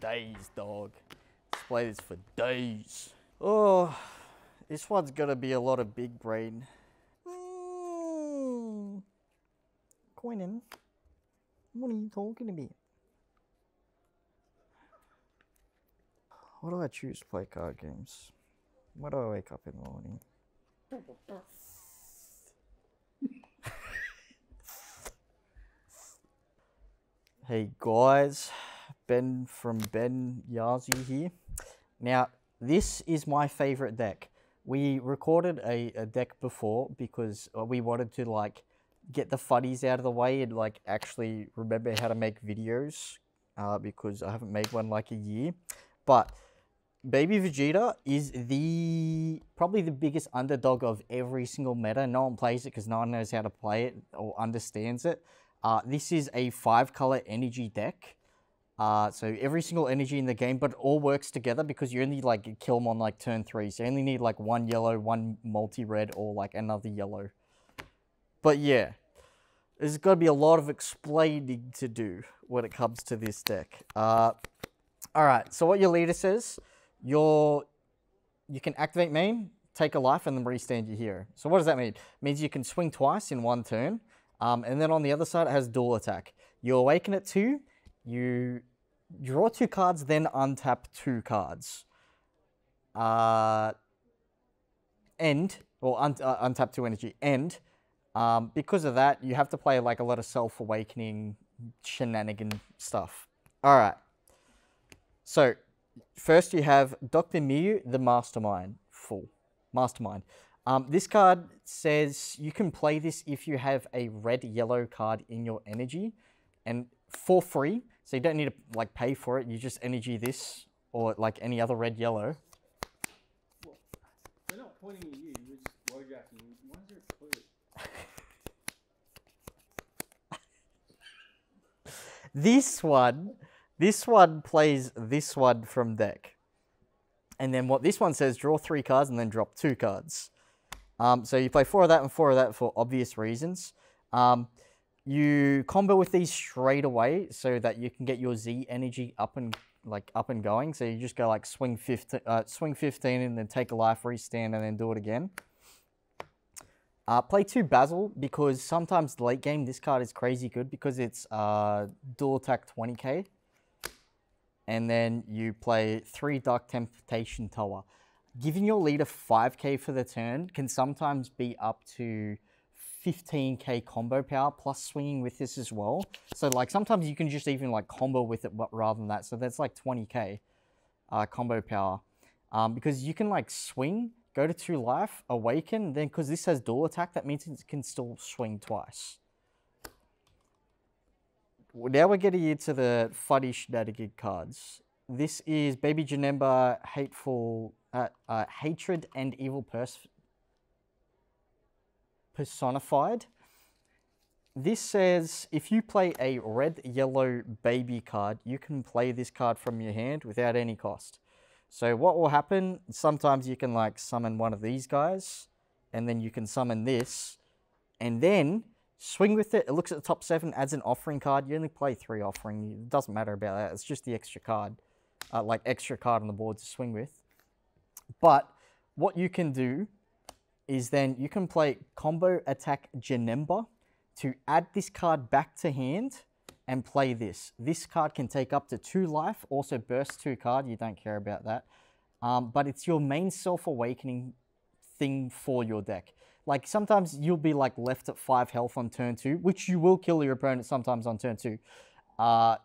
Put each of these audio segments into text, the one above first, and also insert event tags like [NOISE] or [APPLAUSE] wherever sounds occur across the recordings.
days, dog. Let's play this for days. Oh, this one's gonna be a lot of big brain. Mm. Quentin, what are you talking about? What do I choose to play card games? Why do I wake up in the morning? [LAUGHS] Hey guys, Ben from Ben Yazi here. Now, this is my favorite deck. We recorded a, a deck before because uh, we wanted to like get the fuddies out of the way and like actually remember how to make videos uh, because I haven't made one like a year. But Baby Vegeta is the probably the biggest underdog of every single meta. No one plays it because no one knows how to play it or understands it. Uh, this is a five color energy deck. Uh, so every single energy in the game, but it all works together because you only like kill them on like turn three. So you only need like one yellow, one multi-red, or like another yellow. But yeah, there's got to be a lot of explaining to do when it comes to this deck. Uh, all right, so what your leader says, your you can activate main, take a life, and then restand your hero. So what does that mean? It means you can swing twice in one turn, um, and then on the other side it has dual attack. You awaken at two, you draw two cards, then untap two cards. Uh, end, or un uh, untap two energy, end. Um, because of that, you have to play like a lot of self-awakening shenanigan stuff. All right. So, first you have Dr. Myuu, the Mastermind, full. Mastermind. Um, this card says you can play this if you have a red-yellow card in your energy, and for free, so you don't need to like pay for it. You just energy this or like any other red-yellow. They're not pointing at you, you're just blowjacking. Why is there a toilet? [LAUGHS] This one, this one plays this one from deck. And then what this one says, draw three cards and then drop two cards. Um, so you play four of that and four of that for obvious reasons. Um, you combo with these straight away so that you can get your Z energy up and like up and going. So you just go like swing 15, uh, swing 15 and then take a life, restand, and then do it again. Uh, play two Basil because sometimes late game this card is crazy good because it's uh, dual attack 20k. And then you play three Dark Temptation Tower. Giving your leader 5k for the turn can sometimes be up to 15k combo power plus swinging with this as well. So like sometimes you can just even like combo with it rather than that. So that's like 20k uh, combo power. Um, because you can like swing, go to two life, awaken, then because this has dual attack, that means it can still swing twice. Well, Now we're getting into the funny shenanigan cards. This is Baby Janemba Hateful, uh, uh, Hatred and Evil pers Personified. This says if you play a red yellow baby card, you can play this card from your hand without any cost. So what will happen, sometimes you can like summon one of these guys, and then you can summon this, and then swing with it. It looks at the top seven, adds an offering card. You only play three offering. It doesn't matter about that. It's just the extra card, uh, like extra card on the board to swing with. But what you can do is then you can play combo attack Janemba to add this card back to hand and play this. This card can take up to two life, also burst two card, you don't care about that. Um, but it's your main self-awakening thing for your deck. Like sometimes you'll be like left at five health on turn two, which you will kill your opponent sometimes on turn two. Uh,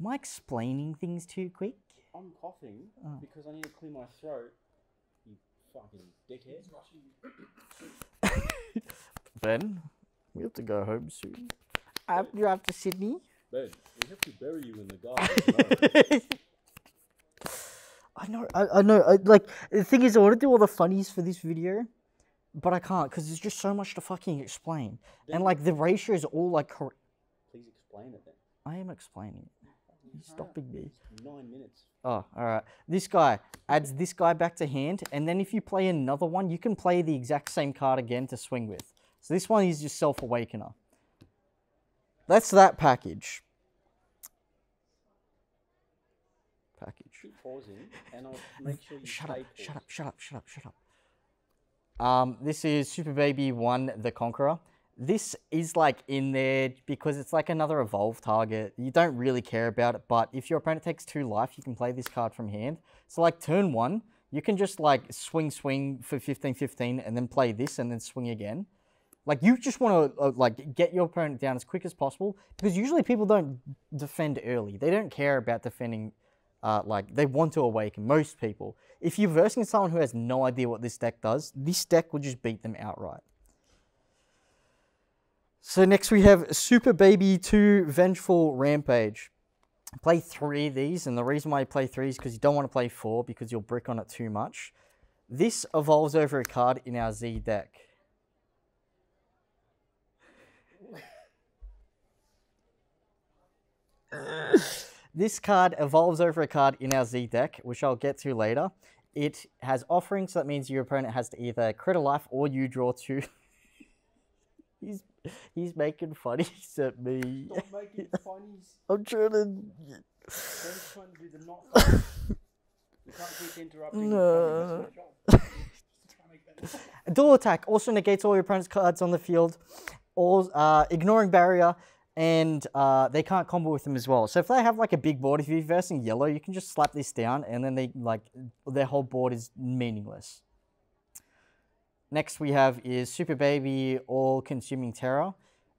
am I explaining things too quick? I'm coughing Oh. because I need to clear my throat. You fucking dickhead. [LAUGHS] Ben, we have to go home soon. I have to drive to Sydney. Ben, we have to bury you in the garden. [LAUGHS] I know, I, I know. I, like the thing is, I want to do all the funnies for this video, but I can't because there's just so much to fucking explain, and like the ratio is all like. Cor- Please explain it then. I am explaining. He's stopping me. Nine minutes. Oh, all right. This guy adds this guy back to hand, and then if you play another one, you can play the exact same card again to swing with. So this one is just self awakener. That's that package. keep pausing, and I'll [LAUGHS] make sure you Shut up, shut up, shut up, shut up, shut up. Um, this is Super Baby 1 The Conqueror. This is like in there because it's like another evolve target. You don't really care about it, but if your opponent takes two life, you can play this card from hand. So like turn one, you can just like swing, swing for 15, 15 and then play this and then swing again. Like you just want to uh, like get your opponent down as quick as possible because usually people don't defend early. They don't care about defending uh, like they want to awaken most people. If you're versing someone who has no idea what this deck does, this deck will just beat them outright. So next we have Super Baby 2 Vengeful Rampage. Play three of these, and the reason why you play three is because you don't want to play four because you'll brick on it too much. This evolves over a card in our Z deck. [LAUGHS] This card evolves over a card in our Z deck, which I'll get to later. It has offerings, so that means your opponent has to either crit a life or you draw two. [LAUGHS] he's [LAUGHS] he's making funnies [LAUGHS] at me. Stop making [LAUGHS] funnies. I'm trying to. Don't try to do the not. You can't keep interrupting. the funny, that's my job. Try to make that funny. Dual attack also negates all your opponent's cards on the field, or uh, ignoring barrier, and uh, they can't combo with them as well. So if they have like a big board, if you're versing yellow, you can just slap this down, and then they like their whole board is meaningless. Next we have is Super Baby All Consuming Terror.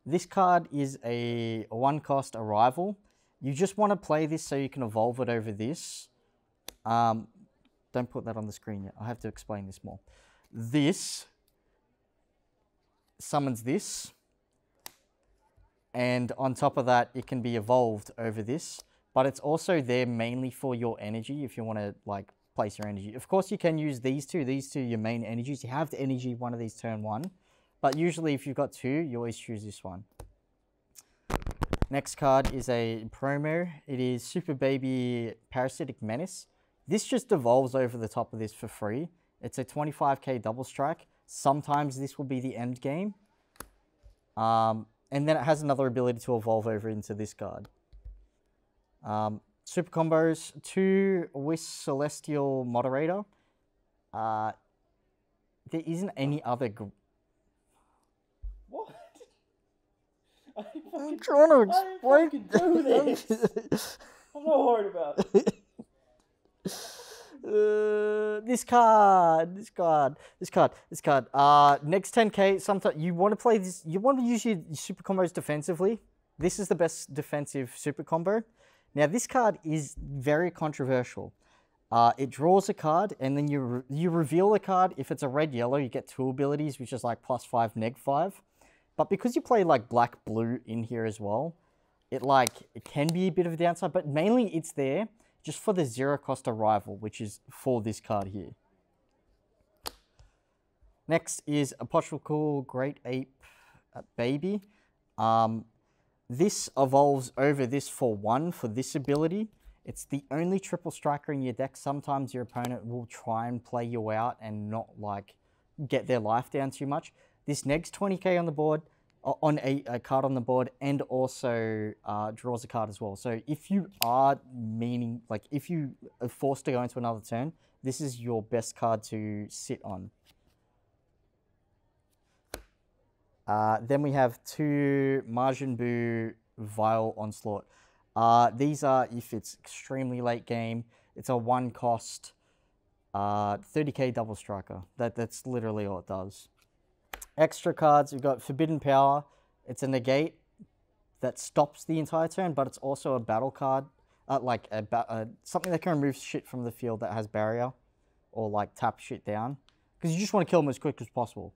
This card is a one cost arrival. You just want to play this so you can evolve it over this. Um, don't put that on the screen yet. I have to explain this more. This summons this. And on top of that, it can be evolved over this. But it's also there mainly for your energy if you want to like place your energy. Of course, you can use these two. These two your main energies. You have the energy one of these turn one. But usually if you've got two, you always choose this one. Next card is a promo. It is Super Baby Parasitic Menace. This just evolves over the top of this for free. It's a 25k double strike. Sometimes this will be the end game. Um, and then it has another ability to evolve over into this card. Um, super combos, two Whis Celestial Moderator. Uh, there isn't any other. What? [LAUGHS] I I'm trying to I explain. do [LAUGHS] this. I'm not worried about it. [LAUGHS] Uh, this card, this card, this card, this card. Uh, next 10k, sometimes you want to play this, you want to use your super combos defensively. This is the best defensive super combo. Now, this card is very controversial. Uh, it draws a card, and then you re- you reveal the card. If it's a red yellow, you get two abilities, which is like plus five, neg five. But because you play like black blue in here as well, it like it can be a bit of a downside. But mainly, it's there just for the zero cost arrival, which is for this card here. Next is Apocryphal Great Ape uh, Baby. Um, this evolves over this for one for this ability. It's the only triple striker in your deck. Sometimes your opponent will try and play you out and not like get their life down too much. This negs 20k on the board, on a, a card on the board, and also uh, draws a card as well. So if you are meaning, like if you are forced to go into another turn, this is your best card to sit on. Uh, then we have two Majin Buu Vile Onslaught. Uh, these are if it's extremely late game. It's a one cost, uh, 30k double striker. That that's literally all it does. Extra cards. We've got Forbidden Power. It's a negate that stops the entire turn, but it's also a battle card, uh, like a ba- uh, something that can remove shit from the field that has barrier, or like tap shit down. Because you just want to kill them as quick as possible.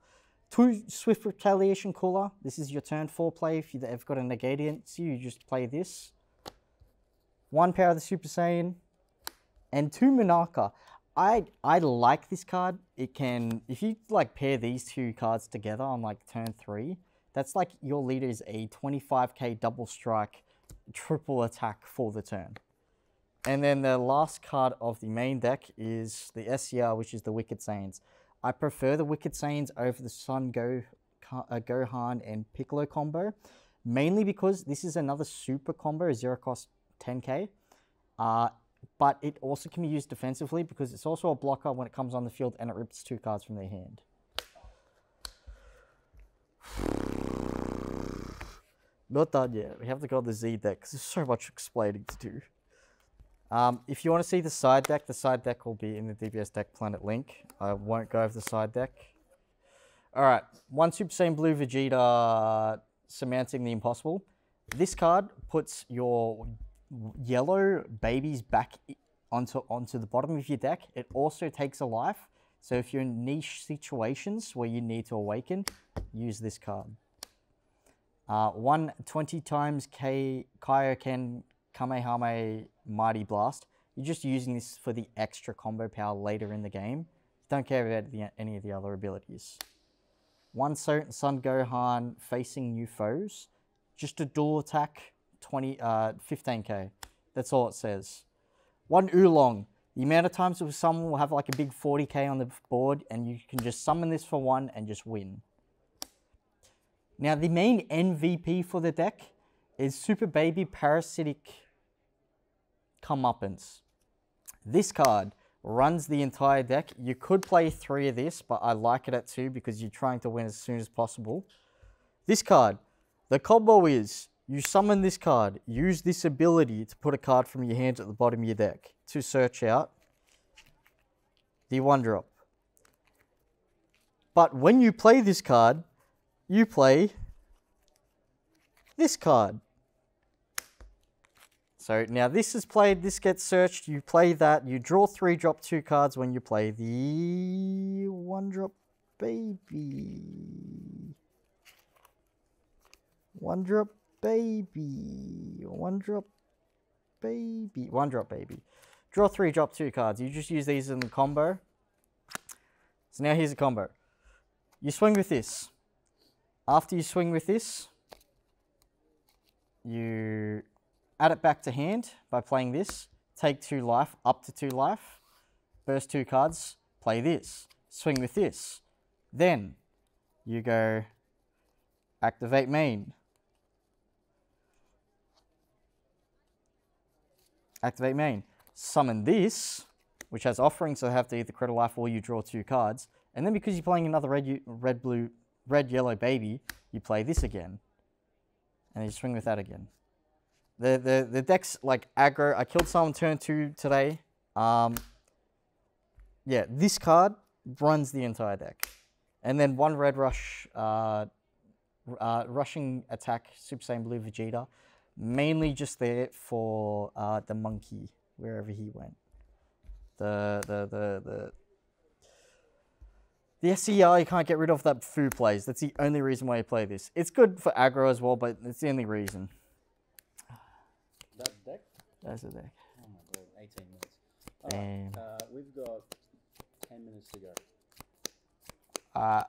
Two Swift Retaliation Cooler. This is your turn four play. If you've got a negate you, you just play this. One Power of the Super Saiyan. And two Monarcha. I I like this card. It can if you like pair these two cards together on like turn three, that's like your leader is a 25k double strike triple attack for the turn. And then the last card of the main deck is the SCR, which is the Wicked Saiyans. I prefer the Wicked Saiyans over the Son Go, uh, Gohan and Piccolo combo, mainly because this is another super combo, zero cost 10k. Uh, but it also can be used defensively because it's also a blocker when it comes on the field and it rips two cards from their hand. [SIGHS] Not done yet. We have to go on the Z deck because there's so much explaining to do. Um, if you want to see the side deck, the side deck will be in the DBS Deck Planet link. I won't go over the side deck. All right, one Super Saiyan Blue Vegeta Surmounting the Impossible. This card puts your yellow babies back onto, onto the bottom of your deck. It also takes a life. So if you're in niche situations where you need to awaken, use this card. Uh, one 20 times K Kaioken Kamehame Mighty Blast. You're just using this for the extra combo power later in the game. Don't care about the, any of the other abilities. One Son Gohan facing new foes. Just a dual attack, 20, uh, 15k. That's all it says. One Oolong. The amount of times someone will have like a big 40k on the board and you can just summon this for one and just win. Now the main MVP for the deck is Super Baby Parasitic Comeuppance. This card runs the entire deck. You could play three of this, but I like it at two because you're trying to win as soon as possible. This card, the combo is you summon this card, use this ability to put a card from your hand at the bottom of your deck to search out the one drop. But when you play this card, you play this card. So now this is played, this gets searched, you play that, you draw three, drop two cards when you play the one drop baby. One drop baby. One drop baby. One drop baby. Draw three, drop two cards. You just use these in the combo. So now here's a combo. You swing with this. After you swing with this, you add it back to hand by playing this. Take two life, up to two life. Burst two cards, play this. Swing with this. Then you go activate main. Activate main. Summon this, which has offerings, so have to either credit life or you draw two cards. And then because you're playing another red, red, blue, red, yellow baby, you play this again. And you swing with that again. The, the, the deck's like aggro. I killed someone turn two today. Um, yeah, this card runs the entire deck. And then one red rush, uh, uh, rushing attack, Super Saiyan Blue Vegeta. Mainly just there for uh, the monkey, wherever he went. The, the, the, the, the SCR, you can't get rid of that Fu plays. That's the only reason why you play this. It's good for aggro as well, but it's the only reason. That's the deck. Oh my god, 18 minutes. Alright, Damn. uh, we've got 10 minutes to go. Uh,